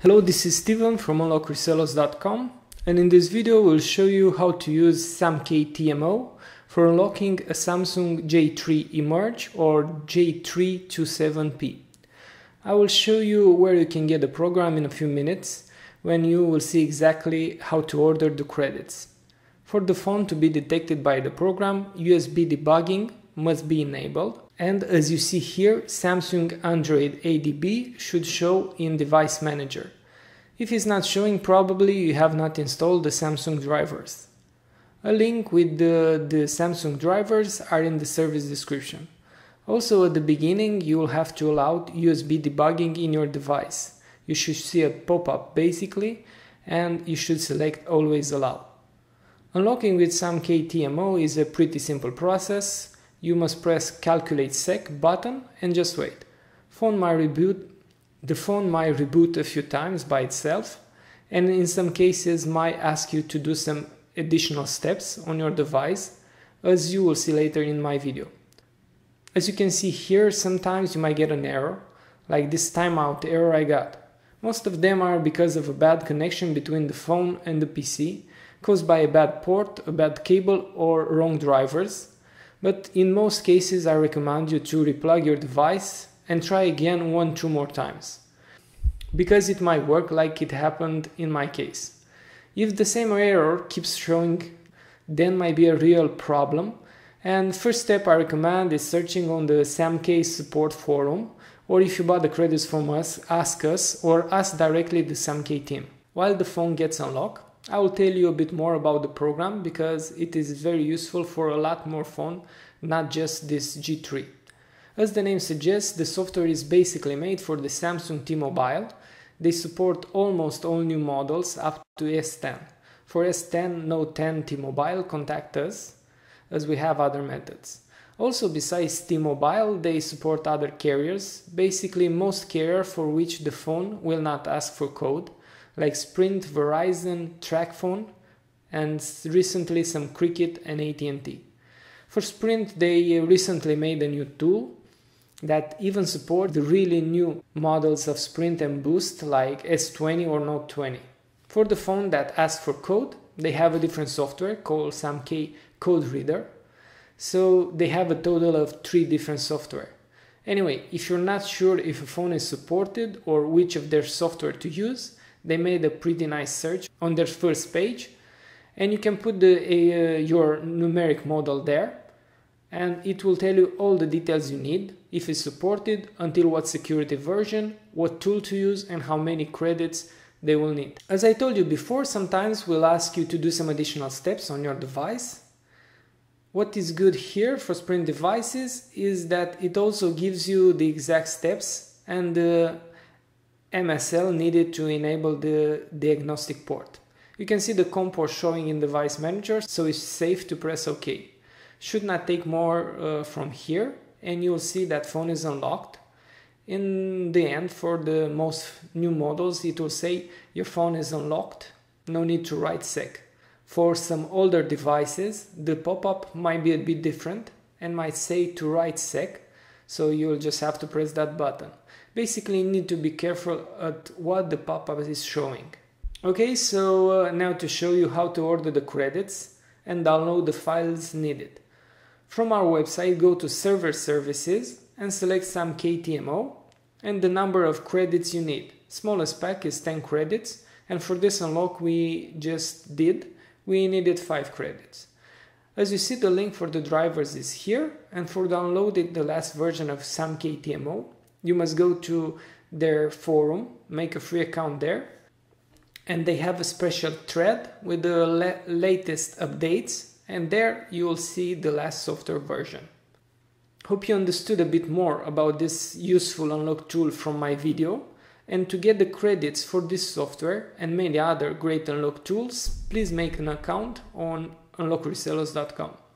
Hello, this is Steven from unlockresellers.com and in this video we'll show you how to use Samkey TMO for unlocking a Samsung J3 Emerge or J327P. I will show you where you can get the program in a few minutes when you will see exactly how to order the credits. For the phone to be detected by the program, USB debugging must be enabled and as you see here, Samsung Android ADB should show in Device Manager. If it's not showing, probably you have not installed the Samsung drivers. A link with the, the Samsung drivers are in the service description. Also at the beginning you will have to allow USB debugging in your device. You should see a pop-up basically and you should select always allow. Unlocking with Samkey TMO is a pretty simple process you must press calculate sec button and just wait. Phone might reboot, the phone might reboot a few times by itself and in some cases might ask you to do some additional steps on your device as you will see later in my video. As you can see here, sometimes you might get an error, like this timeout error I got. Most of them are because of a bad connection between the phone and the PC, caused by a bad port, a bad cable or wrong drivers, but in most cases I recommend you to replug your device and try again one two more times because it might work like it happened in my case. If the same error keeps showing then might be a real problem and first step I recommend is searching on the Samkey support forum or if you bought the credits from us, ask us or ask directly the Samkey team. While the phone gets unlocked, I will tell you a bit more about the program because it is very useful for a lot more phone, not just this J3. As the name suggests, the software is basically made for the Samsung T-Mobile. They support almost all new models up to S10. For S10, Note 10 T-Mobile, contact us as we have other methods. Also, besides T-Mobile, they support other carriers, basically most carrier for which the phone will not ask for code, like Sprint, Verizon, TracFone, and recently some Cricket and AT&T. For Sprint, they recently made a new tool that even support the really new models of Sprint and Boost like S20 or Note 20. For the phone that asks for code, they have a different software called Samkey Code Reader. So they have a total of three different software. Anyway, if you're not sure if a phone is supported or which of their software to use, they made a pretty nice search on their first page and you can put the, uh, your numeric model there and it will tell you all the details you need, if it's supported, until what security version, what tool to use and how many credits they will need. As I told you before, sometimes we'll ask you to do some additional steps on your device. What is good here for Sprint devices is that it also gives you the exact steps and the MSL needed to enable the diagnostic port. You can see the COM port showing in device manager, so it's safe to press OK. Should not take more uh, from here and you'll see that phone is unlocked. In the end, for the most new models, it will say your phone is unlocked, no need to write sec. For some older devices, the pop-up might be a bit different and might say to write sec, so you'll just have to press that button. Basically, you need to be careful at what the pop-up is showing. Okay, so uh, now to show you how to order the credits and download the files needed. From our website, go to Server Services and select Samkey TMO and the number of credits you need. Smallest pack is 10 credits and for this unlock we just did, we needed 5 credits. As you see the link for the drivers is here and for downloading the last version of Samkey TMO you must go to their forum, make a free account there, and they have a special thread with the la latest updates, and there you will see the last software version. Hope you understood a bit more about this useful unlock tool from my video. And to get the credits for this software and many other great unlock tools, please make an account on unlockresellers.com.